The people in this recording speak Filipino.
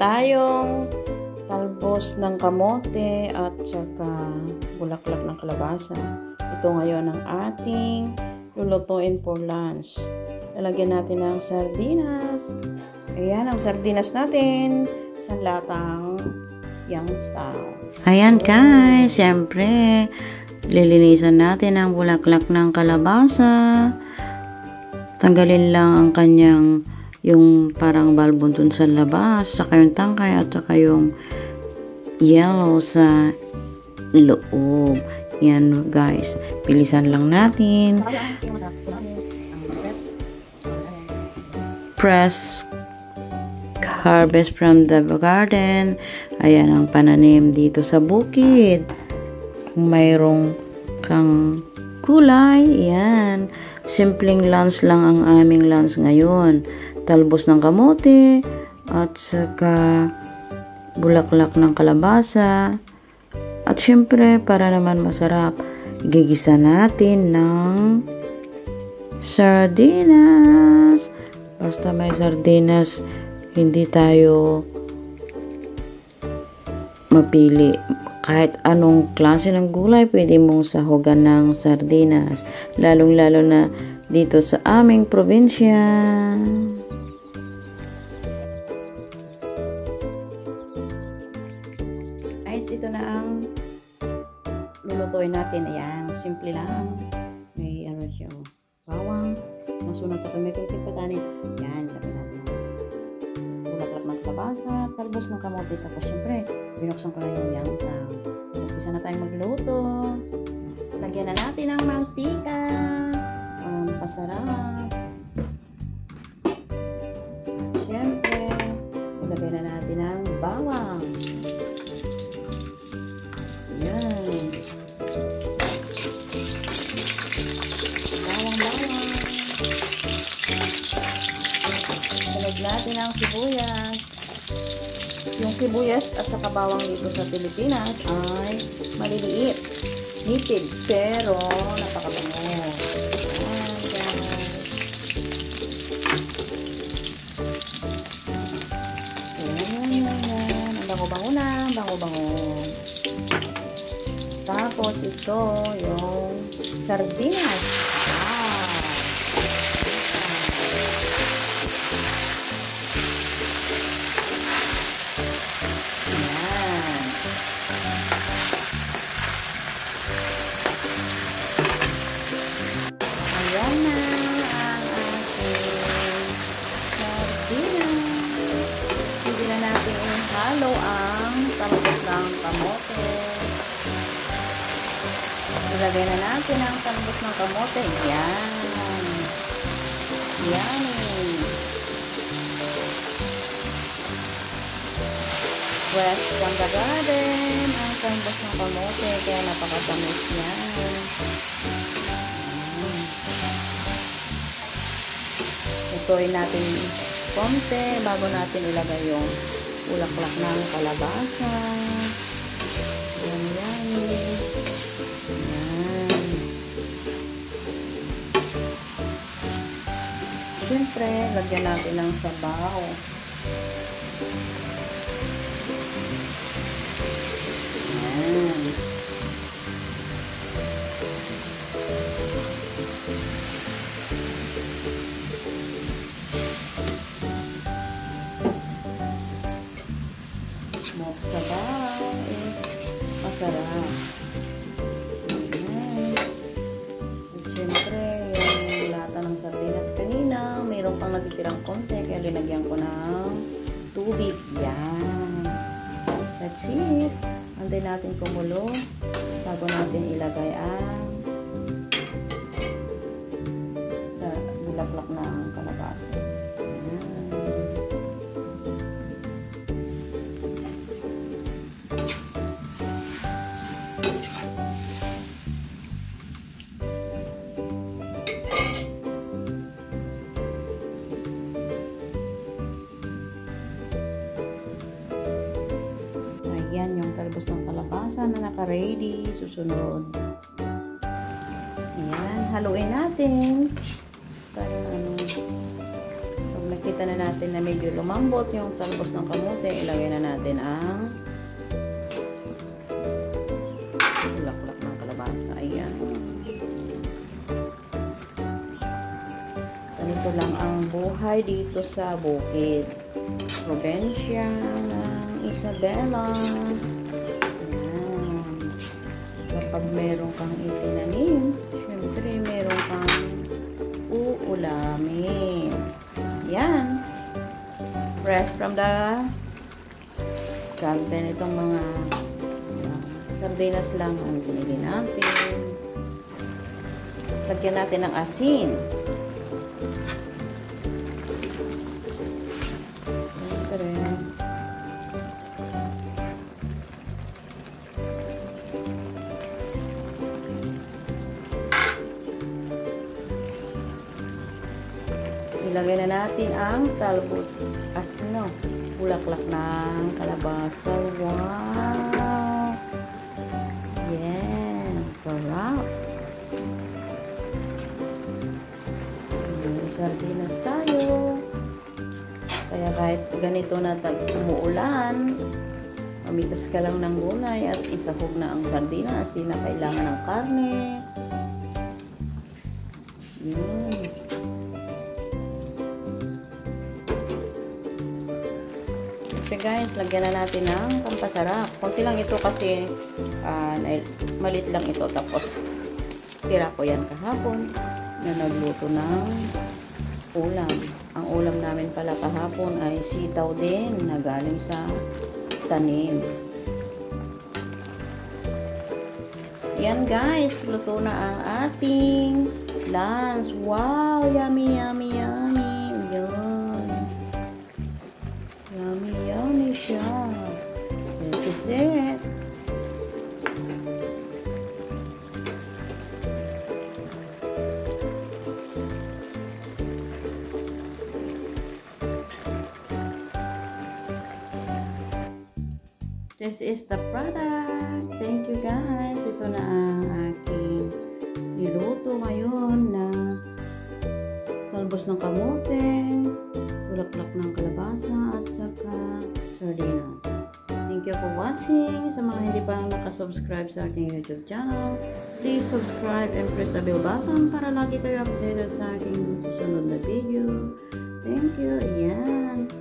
tayong talbos ng kamote at saka bulaklak ng kalabasa. Ito ngayon ang ating lulutuin for lunch. Lalagyan natin ng sardinas. Ayan ang sardinas natin sa latang young style. Ayan guys, syempre, lilinisan natin ang bulaklak ng kalabasa. Tanggalin lang ang kanyang yung parang balbon dun sa labas, saka yung tangkay at saka yung yellow sa loob. Yan guys, pilisan lang natin. Press harvest from the garden. Ayan ang pananim dito sa bukid. Kung mayroong kang kulay, yan. Simpleng lunch lang ang aming lunch ngayon talbos ng kamote, at saka bulaklak ng kalabasa. At syempre, para naman masarap, gigisa natin ng sardinas. Basta may sardinas, hindi tayo mapili. Kahit anong klase ng gulay, pwede mong sahugan ng sardinas. Lalong-lalo na dito sa aming probinsya. Natin. Ayan, simple lang. May ano siya, bawang, masunod sa may kunting patanin. Ayan, lagyan natin bulaklak ng kalabasa, talbos ng kamote. Tapos syempre, binuksan ko na yung yang tang. Umpisa na tayong magluto. Lagyan na natin ang mantika. Um, pasarap. Natin ang sibuyas. Yung sibuyas at saka bawang dito sa Pilipinas ay maliliit. Nitid, pero napakabango. Bango-bango na, bango-bango. Tapos ito, yung sardinas. Ihalo ang talbos ng kamote. Ilagay na natin ang talbos ng kamote. Yan. Yan. West from the garden ang talbos ng kamote. Kaya napakatamis yan. Ituin natin konti bago natin ilagay yung bulaklak ng kalabasa. Yan, yan. Yan. Siyempre, lagyan natin ng sabaw. Sarap. Ayan. At syempre, yung lata ng sardinas kanina, mayroon pang natitirang konti, kaya linagyan ko ng tubig. Yan. That's it. Antay natin kumulo bago natin ilagay ang talbos ng kalabasa na naka-ready. Susunod. Ayan. Haluin natin. Pag may nakikita na natin na medyo lumambot yung talbos ng kamote, ilagay na natin ang bulaklak ng kalabasa. Ayan. Ganito lang ang buhay dito sa bukid. Probinsya ng Isabela. Kapag meron kang itinanim, syempre meron kang uulamin. Yan. Fresh from the garden. Itong mga uh, sardinas lang ang binili natin. Lagyan natin ng asin. Ilagay na natin ang talbos at ano, bulaklak ng kalabasa. Wow! Yan. Sarap. Sardinas tayo. Kaya kahit ganito na tag umuulan, mamitas ka lang ng gulay at isahog na ang sardinas. Di na kailangan ng karne. Yun. Guys, lagyan na natin ng pampasarap. Kunti lang ito kasi uh, malit lang ito. Tapos, tira ko yan kahapon na nagluto ng ulam. Ang ulam namin pala kahapon ay sitaw din na galing sa tanim. Yan guys, luto na ang ating lunch. Wow, yummy, yummy, yummy. This is the product. Thank you guys. Ito na ang aking niluto ngayon na talbos ng kamote, bulaklak ng kalabasa at saka sardina. Thank you for watching. Sa mga hindi pa nakasubscribe sa aking YouTube channel, please subscribe and press the bell button para lagi kayo updated sa aking susunod na video. Thank you. Ayan.